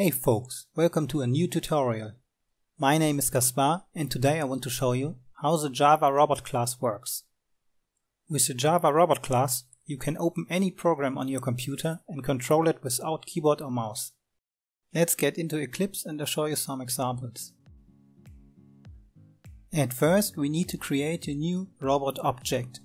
Hey folks, welcome to a new tutorial. My name is Gaspar and today I want to show you how the Java Robot class works. With the Java Robot class, you can open any program on your computer and control it without keyboard or mouse. Let's get into Eclipse and I'll show you some examples. At first we need to create a new robot object.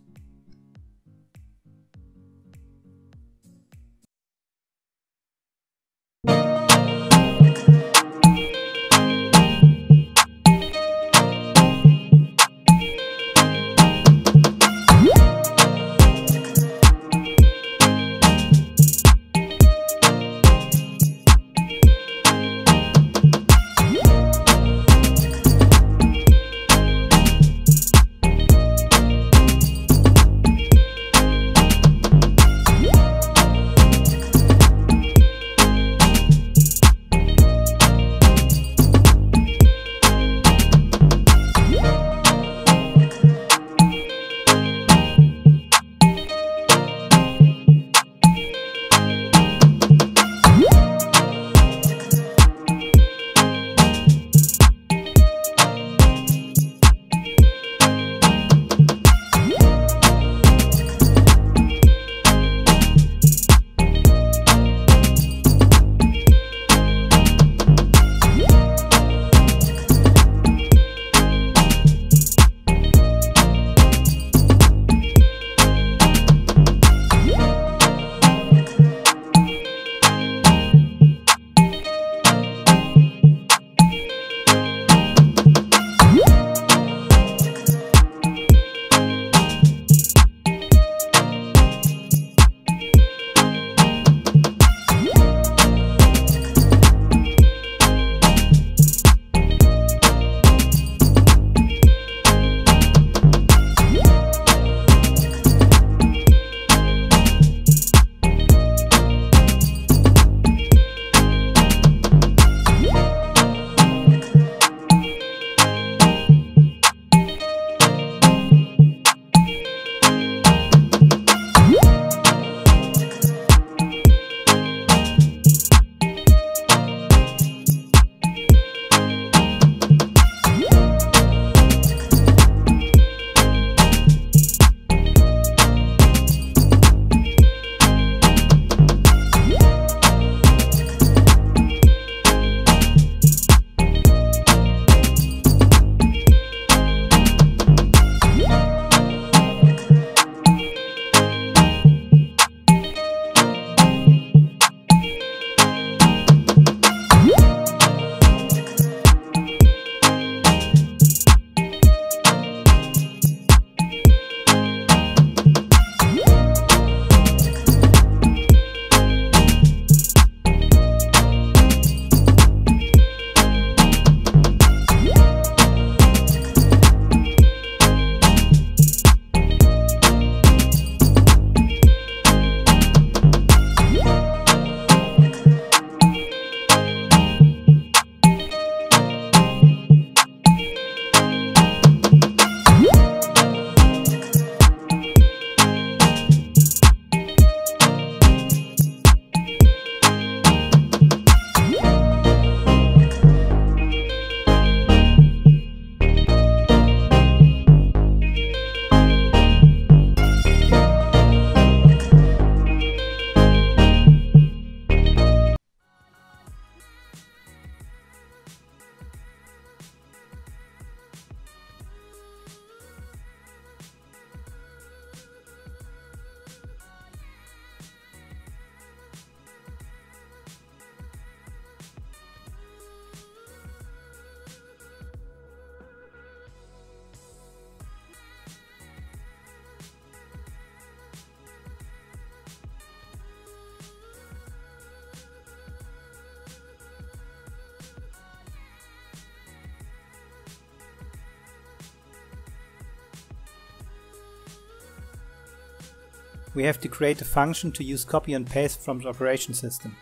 We have to create a function to use copy and paste from the operation system.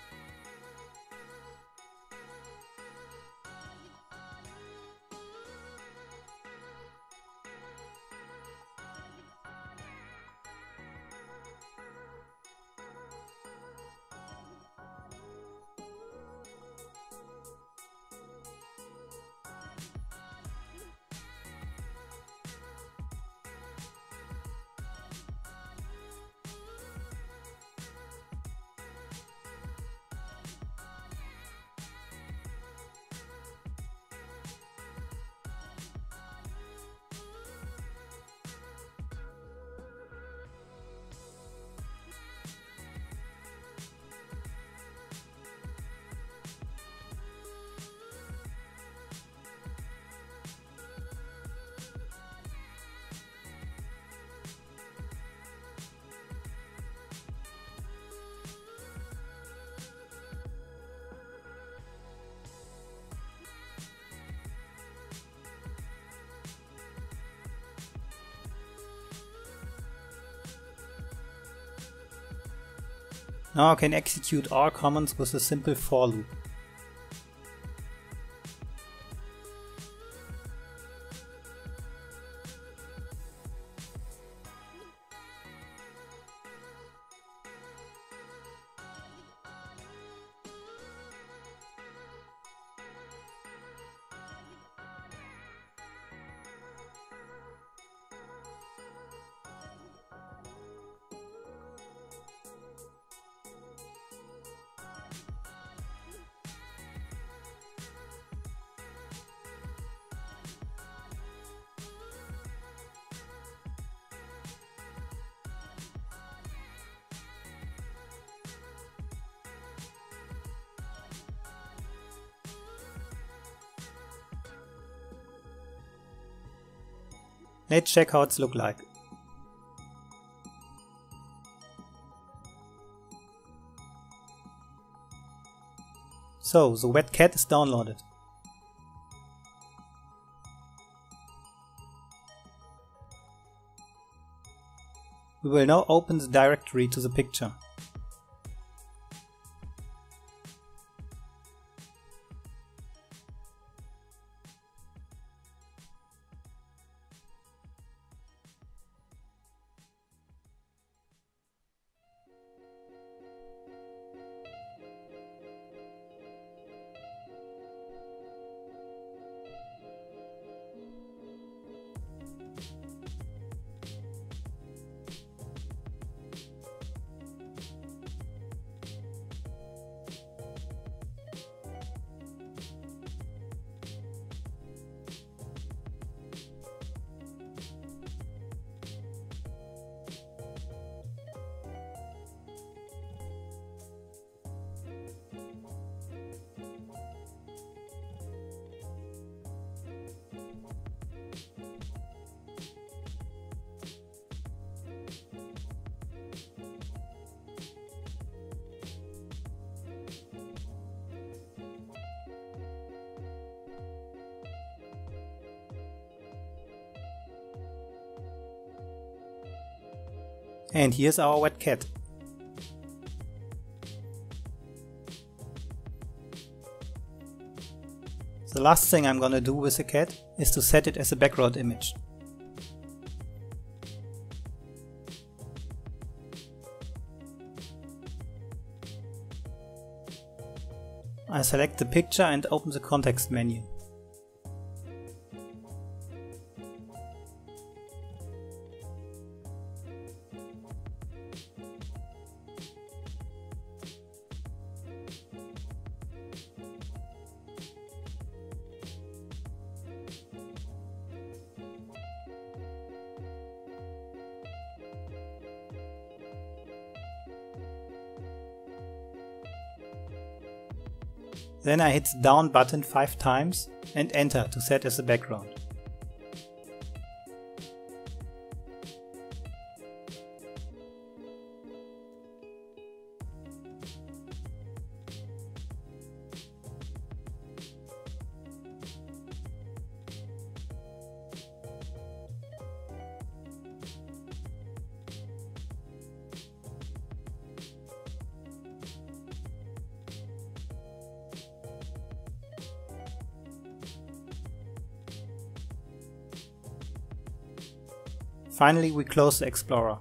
Now I can execute all commands with a simple for loop. Let's check how it's look like. So, the wet cat is downloaded. We will now open the directory to the picture. And here's our wet cat. The last thing I'm gonna do with the cat is to set it as a background image. I select the picture and open the context menu. Then I hit the down button 5 times and enter to set as a background. Finally, we close the Explorer.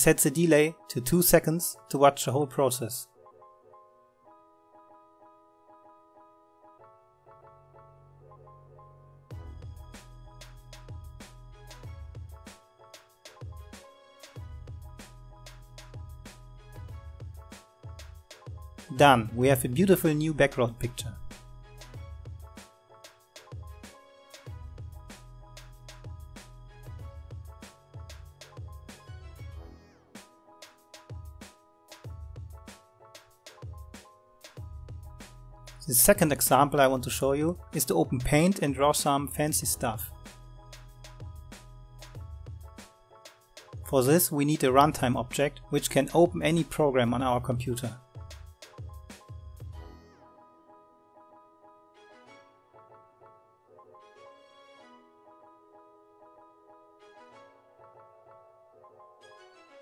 Set the delay to 2 seconds to watch the whole process. Done, we have a beautiful new background picture. Second example I want to show you is to open Paint and draw some fancy stuff. For this we need a runtime object which can open any program on our computer.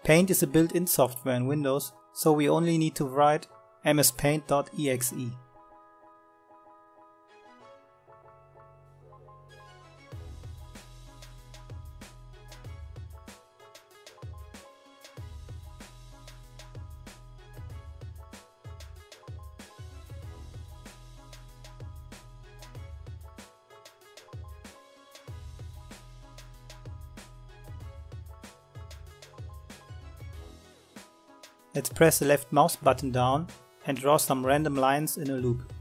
Paint is a built-in software in Windows, so we only need to write mspaint.exe. Let's press the left mouse button down and draw some random lines in a loop.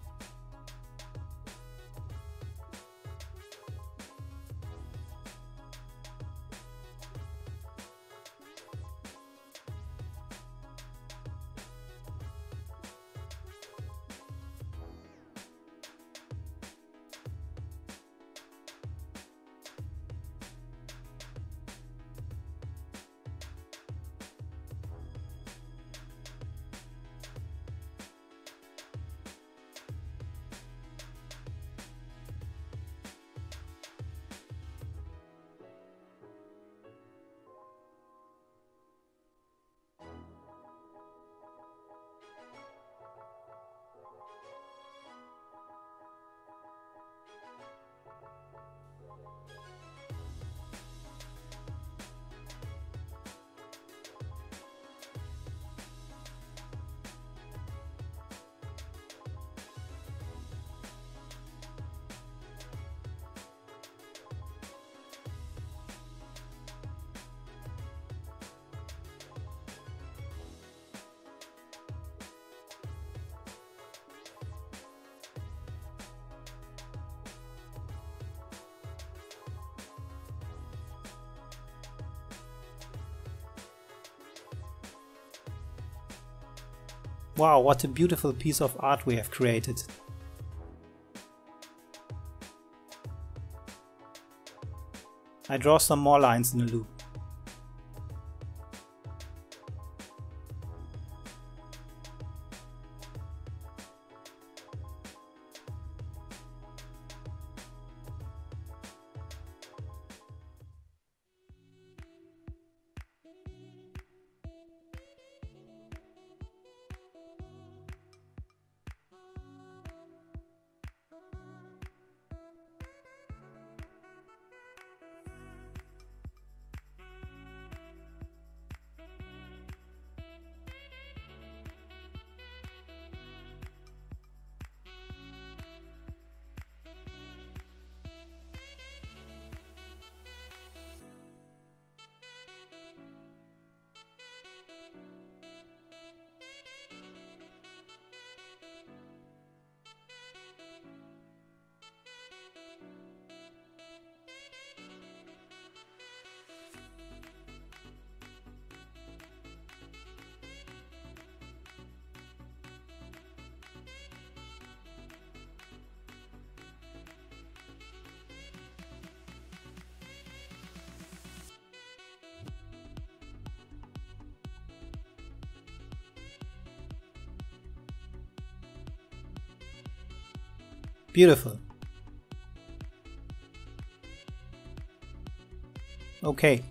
Wow, what a beautiful piece of art we have created. I draw some more lines in a loop. Beautiful. Okay.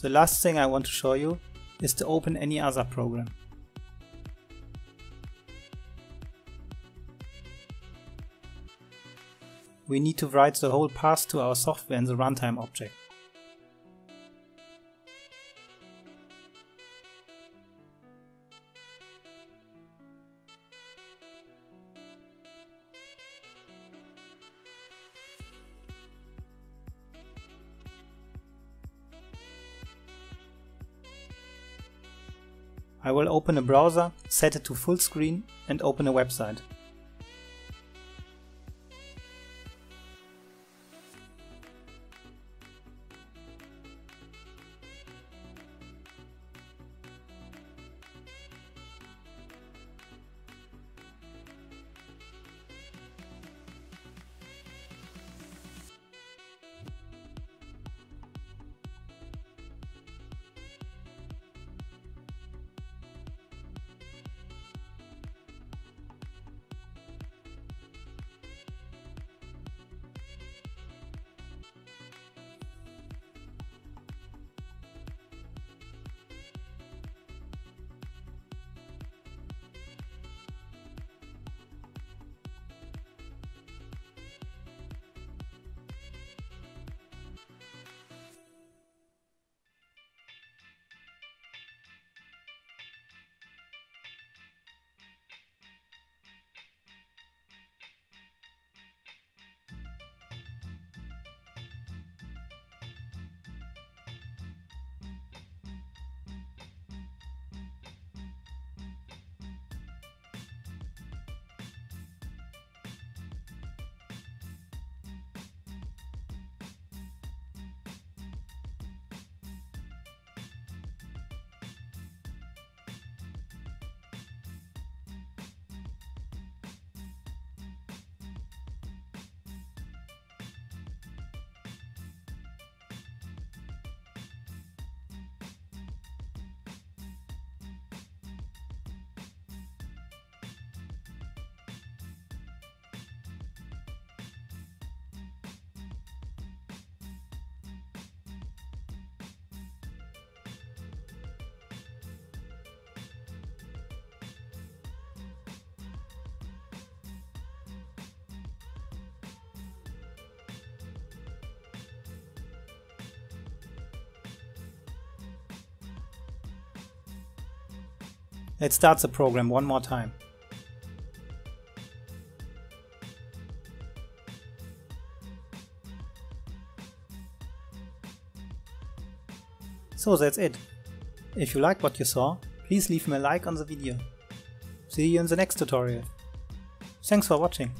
The last thing I want to show you is to open any other program. We need to write the whole path to our software in the runtime object. I will open a browser, set it to full screen and open a website. Let's start the program one more time. So that's it. If you liked what you saw, please leave me a like on the video. See you in the next tutorial. Thanks for watching.